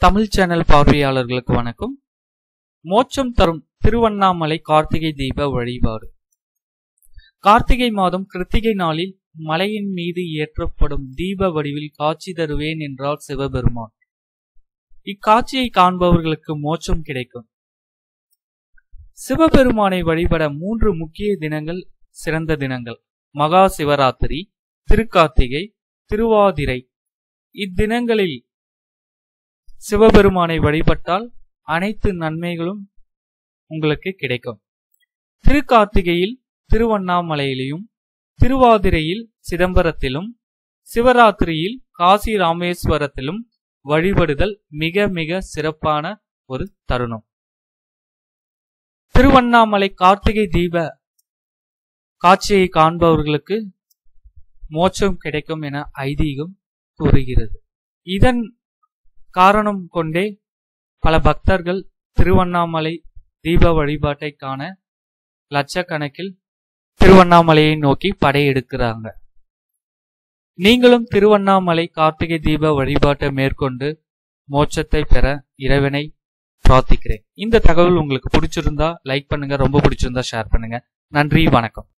Tamil channel பார்வையாளர்களுக்கு வணக்கம். மோட்சம் தரும் திருவண்ணாமலை கார்த்திகை தீப வழிபாடு. கார்த்திகை மாதம் கிருத்திகை நாளில் மலையின் மீது ஏற்றப்படும் தீப வடிவில் காட்சி தருவேன் என்றார் சிவபெருமான். இக்காட்சியை காண்பவர்களுக்கு மோட்சம் கிடைக்கும். சிவபெருமானை வழிபட மூன்று முக்கிய தினங்கள் சிறந்த தினங்கள். மகா சிவராத்திரி திருக்கார்த்திகை திருவாதிரை. இத்தினங்களில் சிவபெருமானை வழிபட்டால் அனைத்து நன்மைகளும் உங்களுக்கு கிடைக்கும். திருக்கார்த்திகையில் திருவண்ணாமலையிலும் திருவாதிரையில் சிதம்பரத்திலும் சிவராத்திரியில் காசி ராமேஸ்வரத்திலும் வழிபடுதல் மிக மிக சிறப்பான ஒரு தருணம். திருவண்ணாமலை கார்த்திகை தீப காட்சியை காண்பவர்களுக்கு மோட்சம் கிடைக்கும் என ஐதீகம் கூறுகிறது. இதன் காரணம் கொண்டே பல பக்தர்கள் திருவண்ணாமலை தீப வழிபாட்டை காண லட்சக்கணக்கில் திருவண்ணாமலையை நோக்கி படையெடுக்கிறாங்க. நீங்களும் திருவண்ணாமலை கார்த்திகை தீப வழிபாட்டை மேற்கொண்டு மோட்சத்தை பெற இறைவனை பிரார்த்திக்கிறேன். இந்த தகவல் உங்களுக்கு பிடிச்சிருந்தா லைக் பண்ணுங்க. ரொம்ப பிடிச்சிருந்தா ஷேர் பண்ணுங்க. நன்றி வணக்கம்.